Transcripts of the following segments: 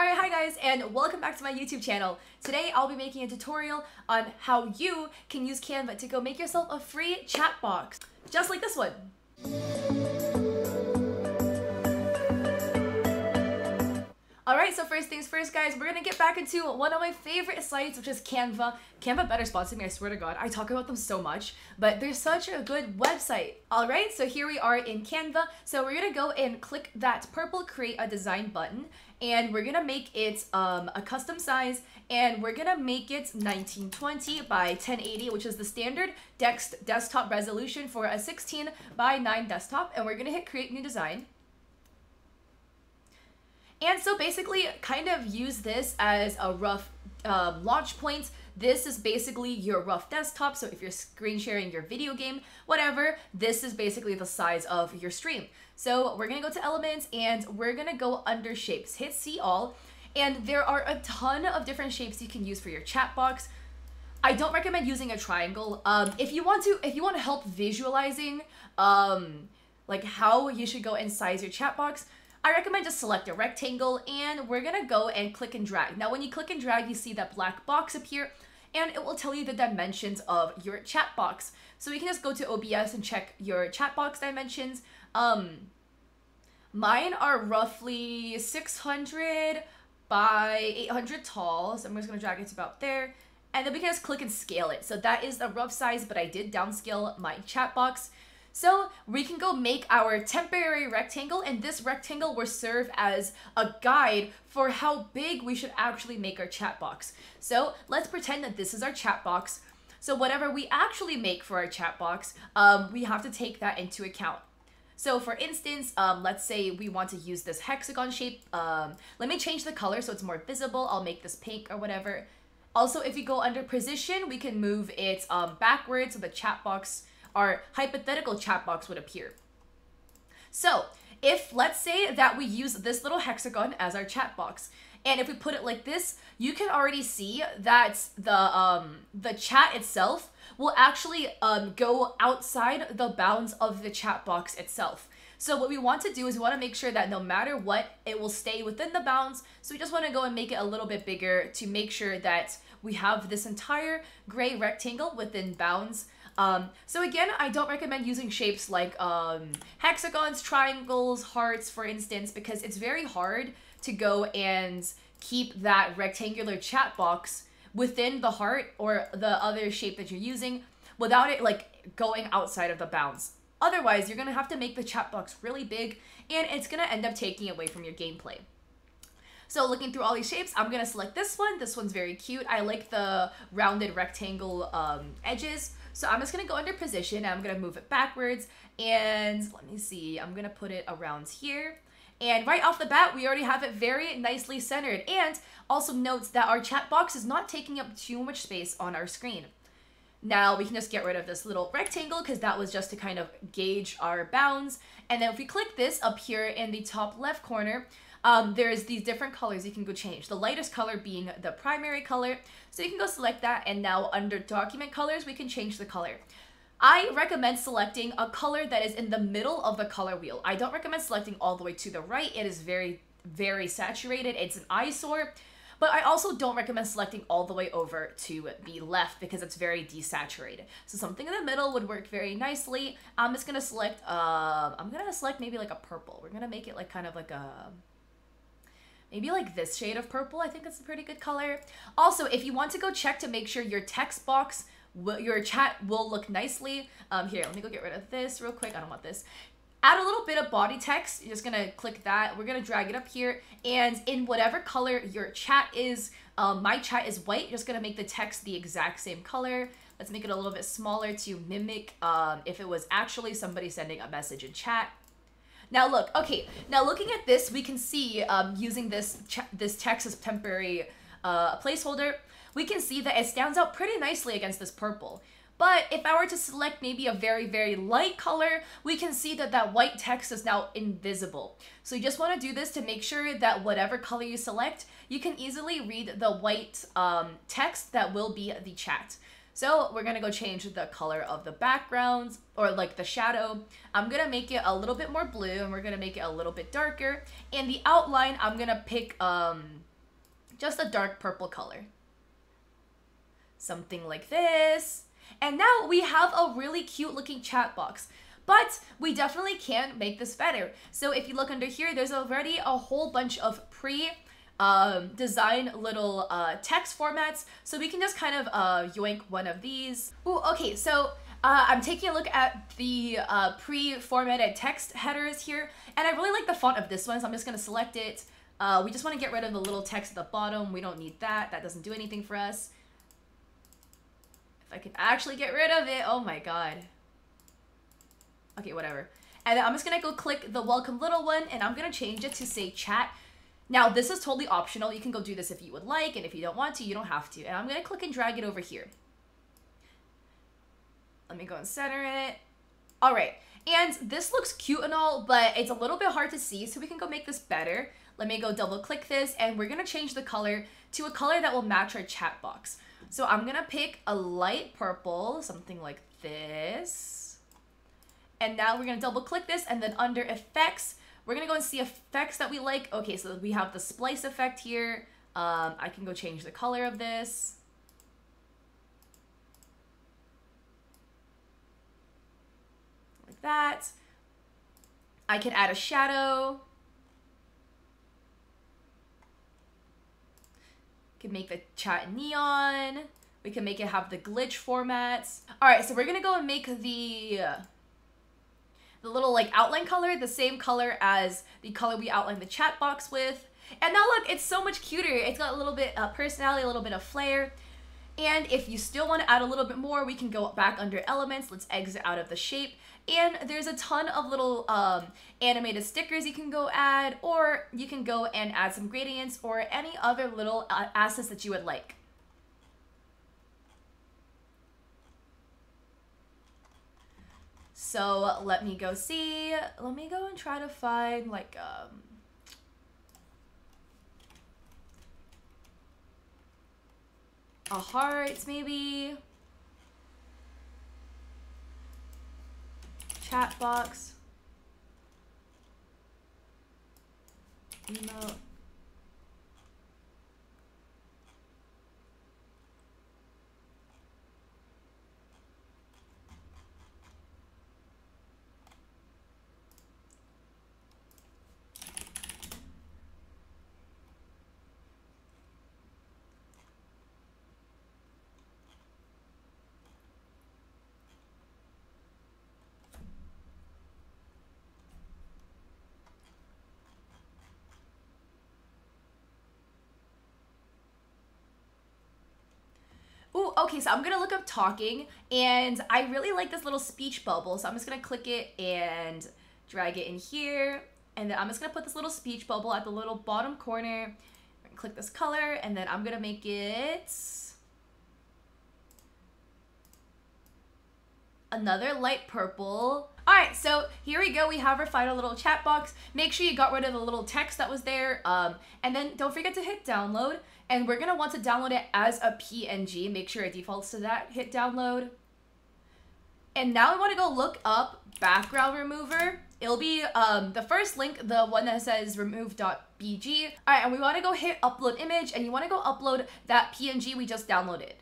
Alright, hi guys, and welcome back to my YouTube channel. Today, I'll be making a tutorial on how you can use Canva to go make yourself a free chat box, just like this one. Alright, so first things first, guys, we're gonna get back into one of my favorite sites, which is Canva. Canva better sponsor me, I swear to God. I talk about them so much, but they're such a good website. Alright, so here we are in Canva. So we're gonna go and click that purple create a design button, and we're gonna make it um, a custom size, and we're gonna make it 1920 by 1080, which is the standard desktop resolution for a 16 by 9 desktop, and we're gonna hit create new design. And so basically, kind of use this as a rough um, launch point. This is basically your rough desktop. So if you're screen sharing your video game, whatever, this is basically the size of your stream. So we're gonna go to elements and we're gonna go under shapes. Hit see all. And there are a ton of different shapes you can use for your chat box. I don't recommend using a triangle. Um, if you want to, if you want to help visualizing, um, like how you should go and size your chat box, I recommend just select a rectangle and we're gonna go and click and drag. Now when you click and drag, you see that black box appear and it will tell you the dimensions of your chat box. So you can just go to OBS and check your chat box dimensions. Um, mine are roughly 600 by 800 tall. So I'm just gonna drag it to about there. And then we can just click and scale it. So that is the rough size, but I did downscale my chat box. So we can go make our temporary rectangle and this rectangle will serve as a guide for how big we should actually make our chat box. So let's pretend that this is our chat box. So whatever we actually make for our chat box, um, we have to take that into account. So for instance, um, let's say we want to use this hexagon shape. Um, let me change the color so it's more visible. I'll make this pink or whatever. Also, if you go under position, we can move it um, backwards so the chat box our hypothetical chat box would appear. So if let's say that we use this little hexagon as our chat box, and if we put it like this, you can already see that the um, the chat itself will actually um, go outside the bounds of the chat box itself. So what we want to do is we want to make sure that no matter what, it will stay within the bounds. So we just want to go and make it a little bit bigger to make sure that we have this entire gray rectangle within bounds um, so again, I don't recommend using shapes like um, hexagons, triangles, hearts, for instance, because it's very hard to go and keep that rectangular chat box within the heart or the other shape that you're using without it like going outside of the bounds. Otherwise, you're gonna have to make the chat box really big and it's gonna end up taking away from your gameplay. So looking through all these shapes, I'm gonna select this one. This one's very cute. I like the rounded rectangle um, edges. So I'm just gonna go under position and I'm gonna move it backwards and let me see, I'm gonna put it around here. And right off the bat, we already have it very nicely centered. And also notes that our chat box is not taking up too much space on our screen. Now we can just get rid of this little rectangle because that was just to kind of gauge our bounds. And then if we click this up here in the top left corner, um, there's these different colors you can go change. The lightest color being the primary color. So you can go select that and now under document colors, we can change the color. I recommend selecting a color that is in the middle of the color wheel. I don't recommend selecting all the way to the right. It is very, very saturated. It's an eyesore. But I also don't recommend selecting all the way over to the left because it's very desaturated. So something in the middle would work very nicely. I'm just gonna select, uh, I'm gonna select maybe like a purple. We're gonna make it like kind of like a, maybe like this shade of purple. I think it's a pretty good color. Also, if you want to go check to make sure your text box, your chat will look nicely, um, here, let me go get rid of this real quick. I don't want this. Add a little bit of body text. You're just gonna click that. We're gonna drag it up here. And in whatever color your chat is, um, my chat is white. You're just gonna make the text the exact same color. Let's make it a little bit smaller to mimic um, if it was actually somebody sending a message in chat. Now look, okay, now looking at this, we can see um, using this, this text as temporary uh, placeholder, we can see that it stands out pretty nicely against this purple. But if I were to select maybe a very, very light color, we can see that that white text is now invisible. So you just want to do this to make sure that whatever color you select, you can easily read the white um, text that will be the chat. So we're gonna go change the color of the backgrounds or like the shadow. I'm gonna make it a little bit more blue and we're gonna make it a little bit darker. And the outline, I'm gonna pick um, just a dark purple color. Something like this. And now we have a really cute looking chat box. But we definitely can make this better. So if you look under here, there's already a whole bunch of pre um, design little uh, text formats. So we can just kind of uh, yoink one of these. Ooh, okay, so uh, I'm taking a look at the uh, pre-formatted text headers here, and I really like the font of this one, so I'm just gonna select it. Uh, we just wanna get rid of the little text at the bottom. We don't need that. That doesn't do anything for us. If I can actually get rid of it, oh my god. Okay, whatever. And I'm just gonna go click the welcome little one, and I'm gonna change it to say chat now, this is totally optional. You can go do this if you would like, and if you don't want to, you don't have to. And I'm gonna click and drag it over here. Let me go and center it. All right, and this looks cute and all, but it's a little bit hard to see, so we can go make this better. Let me go double click this, and we're gonna change the color to a color that will match our chat box. So I'm gonna pick a light purple, something like this. And now we're gonna double click this, and then under effects, we're gonna go and see effects that we like. Okay, so we have the splice effect here. Um, I can go change the color of this. Like that. I can add a shadow. Can make the chat neon. We can make it have the glitch formats. All right, so we're gonna go and make the the little like outline color the same color as the color we outlined the chat box with. And now look, it's so much cuter. It's got a little bit of personality, a little bit of flair. And if you still want to add a little bit more, we can go back under elements. Let's exit out of the shape. And there's a ton of little um, animated stickers you can go add, or you can go and add some gradients or any other little uh, assets that you would like. So let me go see. Let me go and try to find like um a heart maybe. Chat box. Emote. Okay, so I'm gonna look up talking, and I really like this little speech bubble, so I'm just gonna click it and drag it in here, and then I'm just gonna put this little speech bubble at the little bottom corner, click this color, and then I'm gonna make it another light purple. All right, so here we go. We have our final little chat box. Make sure you got rid of the little text that was there. Um, and then don't forget to hit download. And we're gonna want to download it as a PNG. Make sure it defaults to that. Hit download. And now we wanna go look up background remover. It'll be um, the first link, the one that says remove.bg. All right, and we wanna go hit upload image and you wanna go upload that PNG we just downloaded.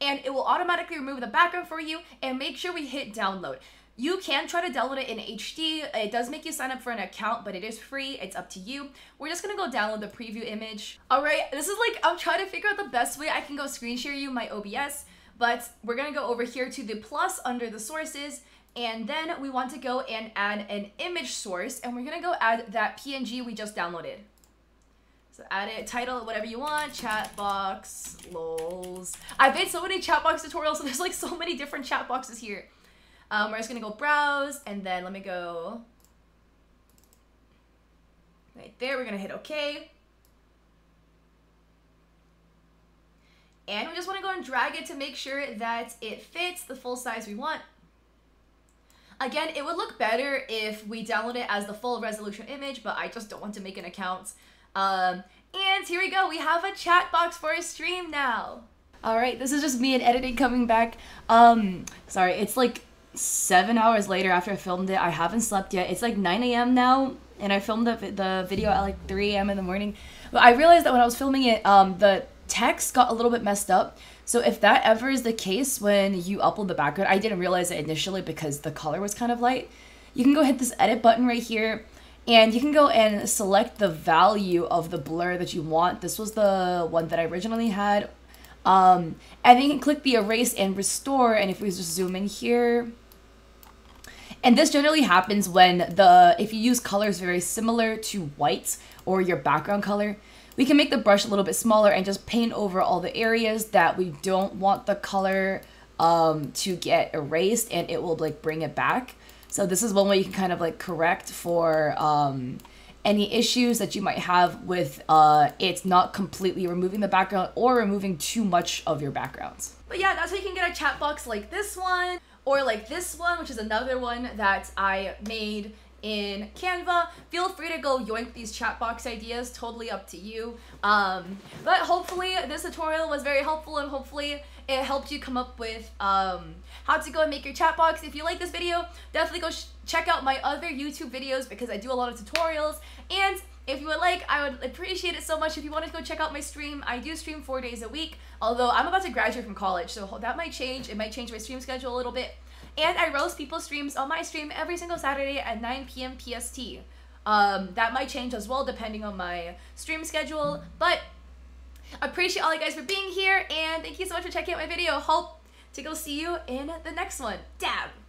and it will automatically remove the background for you and make sure we hit download. You can try to download it in HD. It does make you sign up for an account, but it is free. It's up to you. We're just gonna go download the preview image. All right, this is like, I'm trying to figure out the best way I can go screen share you my OBS, but we're gonna go over here to the plus under the sources, and then we want to go and add an image source, and we're gonna go add that PNG we just downloaded. So add it, title whatever you want, chat box, lols. I've made so many chat box tutorials, so there's like so many different chat boxes here. Um, we're just gonna go browse, and then let me go right there. We're gonna hit OK. And we just wanna go and drag it to make sure that it fits the full size we want. Again, it would look better if we download it as the full resolution image, but I just don't want to make an account Um, and here we go. We have a chat box for a stream now. All right, this is just me and editing coming back. Um, sorry, it's like seven hours later after I filmed it. I haven't slept yet. It's like 9 a.m. now, and I filmed the, the video at like 3 a.m. in the morning. But I realized that when I was filming it, um, the text got a little bit messed up. So if that ever is the case when you upload the background, I didn't realize it initially because the color was kind of light. You can go hit this edit button right here and you can go and select the value of the blur that you want. This was the one that I originally had. Um, and then you can click the erase and restore. And if we just zoom in here, and this generally happens when the, if you use colors very similar to white or your background color, we can make the brush a little bit smaller and just paint over all the areas that we don't want the color um, to get erased and it will like bring it back. So this is one way you can kind of like correct for um, any issues that you might have with uh, it's not completely removing the background or removing too much of your backgrounds. But yeah, that's how you can get a chat box like this one or like this one, which is another one that I made in Canva. Feel free to go yoink these chat box ideas, totally up to you. Um, but hopefully this tutorial was very helpful and hopefully it helped you come up with um, how to go and make your chat box. If you like this video, definitely go check out my other YouTube videos because I do a lot of tutorials. And if you would like, I would appreciate it so much if you wanted to go check out my stream. I do stream four days a week, although I'm about to graduate from college, so that might change. It might change my stream schedule a little bit. And I roast people's streams on my stream every single Saturday at 9 p.m. PST. Um, that might change as well depending on my stream schedule, but I appreciate all you guys for being here, and thank you so much for checking out my video. Hope to go see you in the next one. Dab!